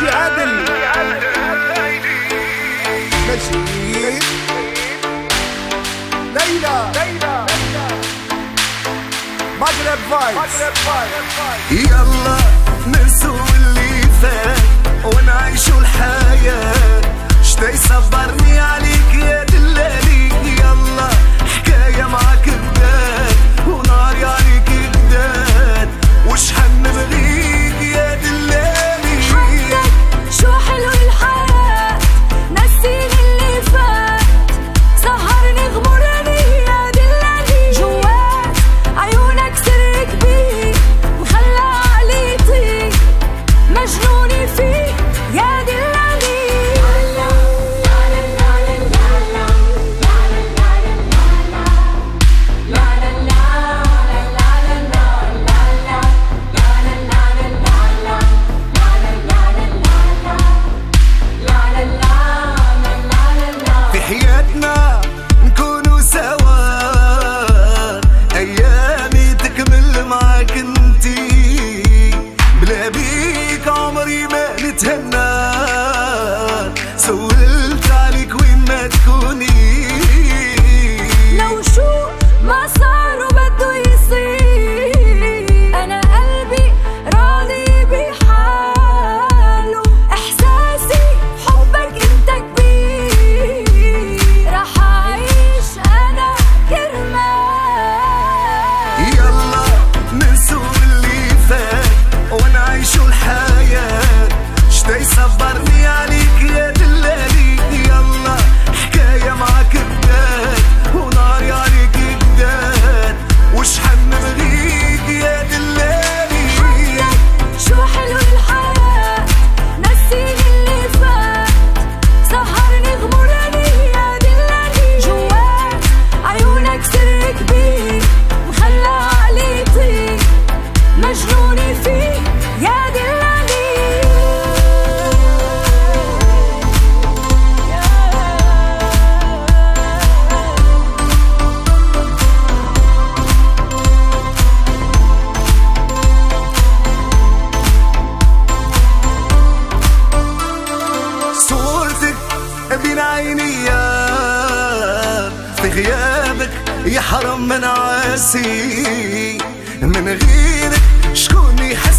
ماشي عادل. ماشي. ليلى. ليلى مغرب فايبس يلا ننسوا اللي فات ونعيشوا الحياة. so عينيا. في غيابك يحرم من عاسي من غيرك شكون يحب